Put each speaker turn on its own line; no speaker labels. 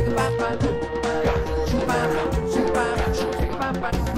shake a bop, shake a bop, shake a bop, bop, bop,